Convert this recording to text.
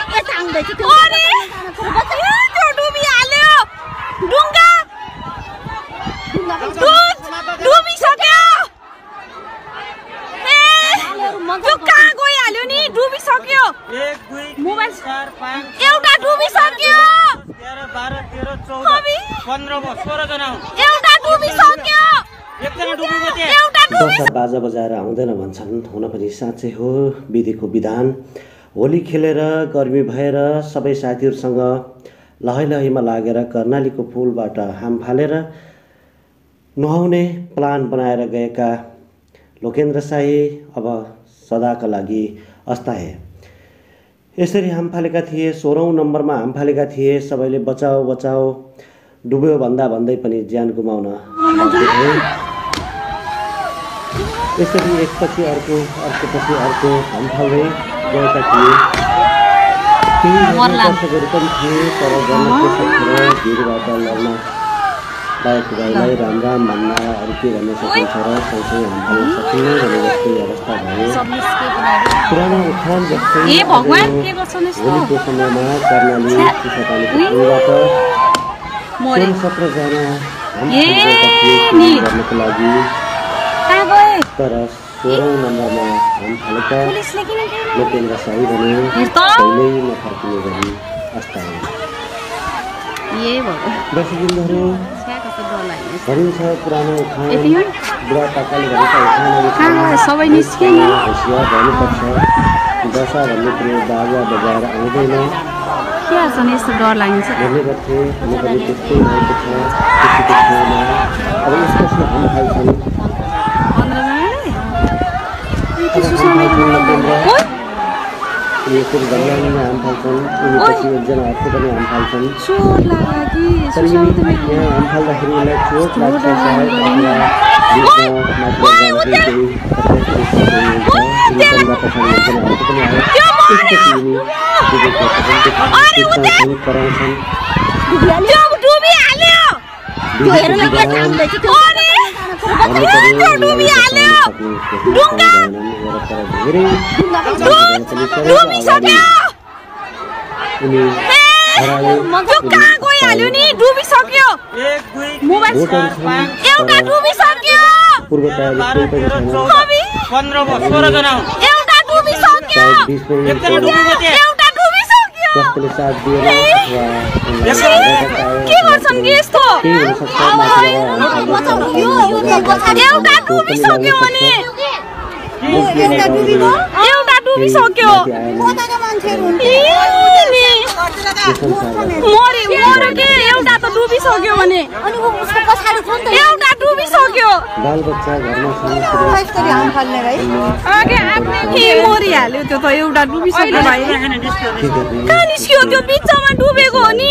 सगळं सांगायचं डुबी डुंगा सक्यो। कहाँ नि सक्यो। एउटा सक्यो एउटा सक्यो। एउटा बाजा बजाएर आउँदैन भन्छन्। हुन पनि साँच्चै हो। विधिको विधान। होली खेलेर गर्मी भएर सबै साथीहरूसँग लहै लहैमा लागेर कर्णालीको पुलबाट हाम फालेर नुहाउने प्लान बनाएर गएका लोकेन्द्र साई अब सदाका लागि अस्ताए यसरी हाम फालेका थिए सोह्रौँ नम्बरमा हाम फालेका थिए सबैले बचाओ बचाओ डुब्यो भन्दा भन्दै पनि ज्यान गुमाउन यसरी एकपछि अर्को अर्कोपछि अर्को हाम फाल्दै गएका थिए केही दर्शकहरू पनि थिए तर गर्न के सक्छ र भिडबाट लड्न गाईलाई राम राम भन्न अरू के भन्न सकिन्छ र सँगसँगै हाम फाल्न सकिन्न भने जस्तै अवस्था भयो पुरानो उखान जस्तै? होलीको समयमा कर्णाली चिसापानीको। पुलबाट सत्रजना गर्नको लागि तर सोह्रौँ नम्बरमा हाम? लोकेन्द्र साई भने। कहिल्यै नफर्किने गरी। भनिन्छ पुरानो उखान? बुढापाकाले भनेका होसियार भन्नुपर्छ दशा भन्ने कुरो बाजा बजाएर आउँदैन यस्तो डर लाग्छ भन्ने गर्थे हुन पनि त्यस्तै भएको छ खुसीको छेउमा अब हाम फाल्छन् अनि यसरी भन्दामा हाम फाल्छन् एकजना अर्को पनि हाम फाल्छन् के गर्छन् कि यस्तो एउटा डुबिसक्यो भने। एउटा डुबिसक्यो नि, मरे मर के? एउटा त डुबिसक्यो भने। एउटा डुबिसक्यो मरिहाल्यो त्यो त? एउटा डुबिसक्यो भाइ। कहाँ निस्क्यो? त्यो बिचमा डुबेको हो नि।